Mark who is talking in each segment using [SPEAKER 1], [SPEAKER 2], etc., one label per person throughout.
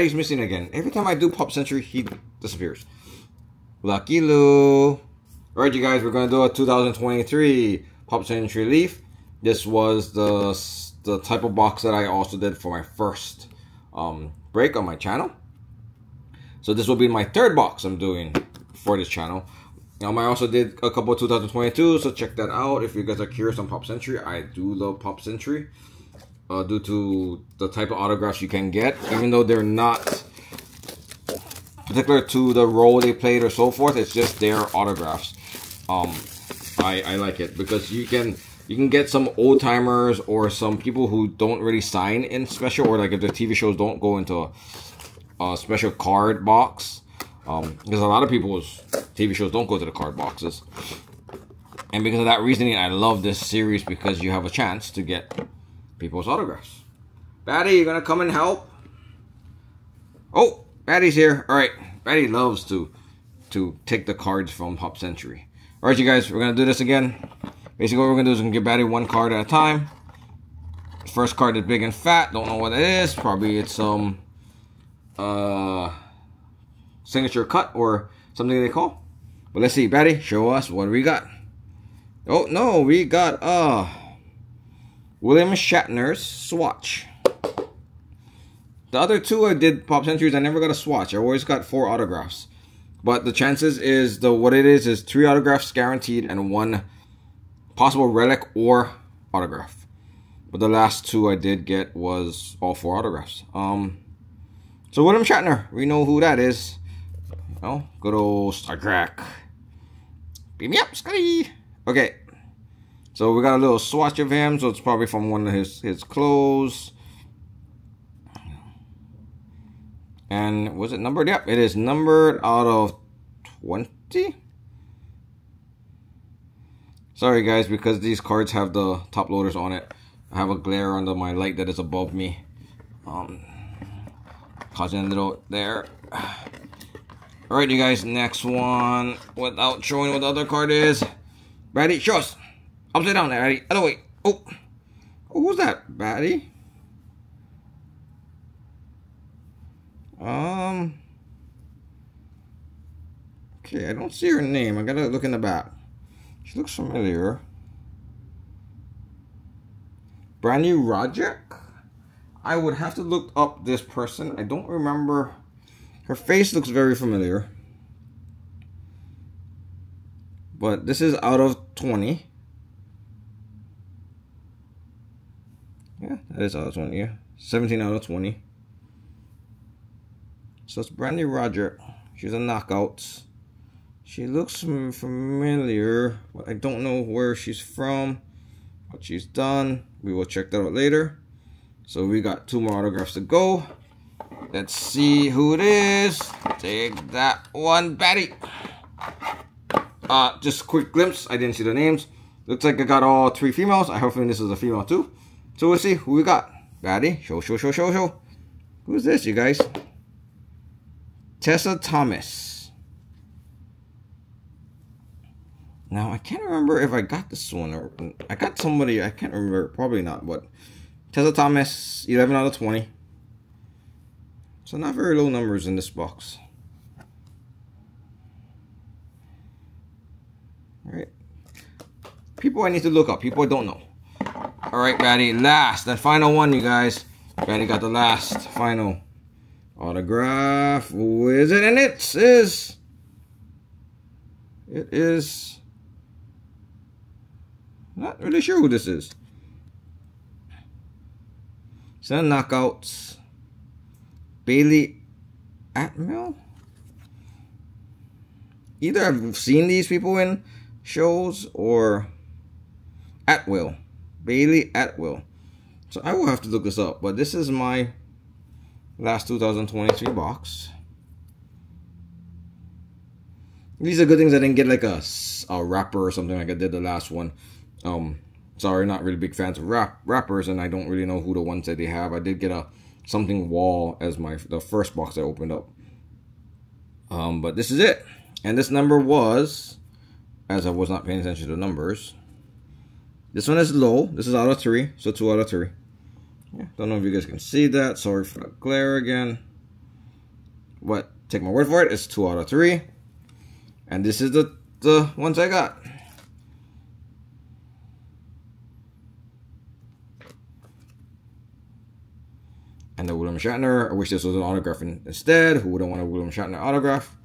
[SPEAKER 1] Batty's missing again. Every time I do Pop Century, he disappears. Lucky Lou. Alright, you guys, we're going to do a 2023 Pop Century Leaf. This was the, the type of box that I also did for my first um, break on my channel. So this will be my third box I'm doing for this channel. Um, I also did a couple 2022, so check that out if you guys are curious on Pop Century. I do love Pop Century uh, due to the type of autographs you can get, even though they're not particular to the role they played or so forth. It's just their autographs. Um, I, I like it because you can you can get some old timers or some people who don't really sign in special or like if the TV shows don't go into a, a special card box. Um, because a lot of people's TV shows don't go to the card boxes. And because of that reasoning, I love this series because you have a chance to get people's autographs. Batty, you gonna come and help? Oh, Batty's here. All right, Batty loves to to take the cards from Pop Century. All right, you guys, we're gonna do this again. Basically, what we're gonna do is we're gonna give Batty one card at a time. First card is big and fat. Don't know what it is. Probably it's some um, uh, signature cut or something they call. But let's see, Batty, show us what we got. Oh no, we got uh William Shatner's swatch. The other two I did pop centuries, I never got a swatch. I always got four autographs. But the chances is the what it is is three autographs guaranteed and one possible relic or autograph. But the last two I did get was all four autographs. Um, so William Shatner, we know who that is. Oh, good old Star Trek. Beam me up, Scotty. Okay, so we got a little swatch of him. So it's probably from one of his his clothes. And was it numbered? Yep, it is numbered out of 20. Sorry guys, because these cards have the top loaders on it. I have a glare under my light that is above me. Um, causing a little there. Alright you guys, next one. Without showing what the other card is. Batty, show us. Upside down there, Batty. Other way. Oh. oh who's that, Batty? Um. Okay, I don't see her name. I gotta look in the back. She looks familiar. Brande Roderick? I would have to look up this person. I don't remember. Her face looks very familiar. But this is out of 20. Yeah, that is out of 20, yeah. 17 out of 20. So it's Brandy Roger. She's a knockout. She looks familiar, but I don't know where she's from, what she's done. We will check that out later. So we got two more autographs to go. Let's see who it is. Take that one, Batty. Uh, just a quick glimpse. I didn't see the names. Looks like I got all three females. I hope this is a female too. So we'll see who we got. Batty, show, show, show, show, show. Who's this, you guys? Tessa Thomas. Now, I can't remember if I got this one or I got somebody, I can't remember, probably not, but Tessa Thomas, 11 out of 20. So not very low numbers in this box. All right. People I need to look up, people I don't know. All right, Batty, last and final one, you guys. Batty got the last, final autograph. Who is it? And it is. It is. Not really sure who this is. Some knockouts. Bailey Atmel. Either I've seen these people in shows or Atwill. Bailey Atwill. So I will have to look this up. But this is my last 2023 box. These are good things I didn't get like a, a wrapper or something like I did the last one. Um, sorry, not really big fans of wrap, wrappers and I don't really know who the ones that they have. I did get a something wall as my the first box I opened up. Um, but this is it. And this number was, as I was not paying attention to the numbers, this one is low. This is out of three, so two out of three. Yeah, don't know if you guys can see that. Sorry for the glare again. what take my word for it, it's two out of three. And this is the, the ones I got. And the William Shatner. I wish this was an autograph instead. Who wouldn't want a William Shatner autograph?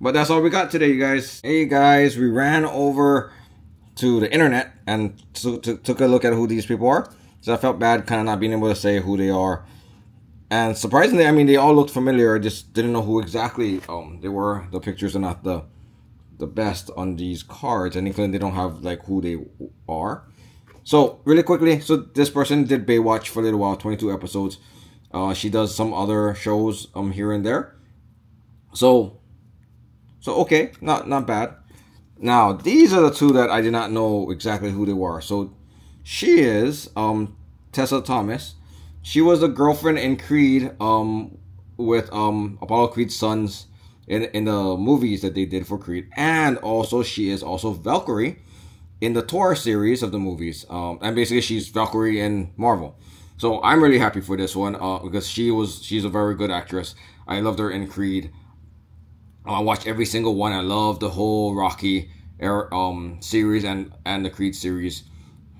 [SPEAKER 1] But that's all we got today, you guys. Hey, guys, we ran over to the internet and took a look at who these people are. So I felt bad kind of not being able to say who they are. And surprisingly, I mean, they all looked familiar. I just didn't know who exactly um, they were. The pictures are not the the best on these cards, and including they don't have like who they are. So really quickly, so this person did Baywatch for a little while, 22 episodes. Uh, she does some other shows um here and there. So, so okay, not not bad. Now these are the two that I did not know exactly who they were. So she is um Tessa Thomas. She was the girlfriend in Creed um with um Apollo Creed's sons in in the movies that they did for Creed, and also she is also Valkyrie in the Thor series of the movies. Um, and basically she's Valkyrie in Marvel. So I'm really happy for this one uh, because she was she's a very good actress. I loved her in Creed. I watched every single one. I love the whole Rocky era, um series and and the Creed series,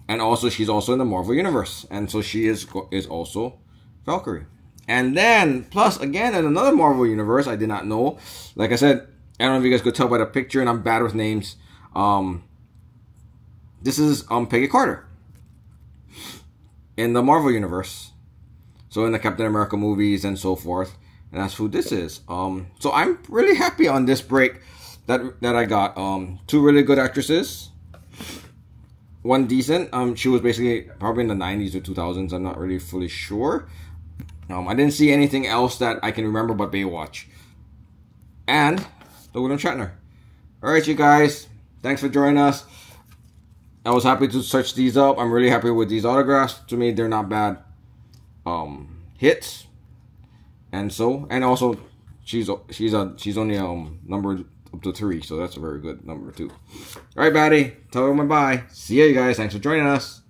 [SPEAKER 1] and also she's also in the Marvel universe, and so she is is also Valkyrie. And then, plus, again, in another Marvel universe, I did not know. Like I said, I don't know if you guys could tell by the picture, and I'm bad with names. Um, this is um Peggy Carter in the Marvel universe. So in the Captain America movies and so forth. And that's who this is. Um, so I'm really happy on this break that that I got. Um, two really good actresses. One decent. Um, she was basically probably in the 90s or 2000s. I'm not really fully sure. Um, I didn't see anything else that I can remember but Baywatch. And the William Shatner. Alright, you guys. Thanks for joining us. I was happy to search these up. I'm really happy with these autographs. To me, they're not bad um, hits. And so, and also, she's she's a she's only um number up to three, so that's a very good number too. All right, Batty. Tell everyone bye. See you guys. Thanks for joining us.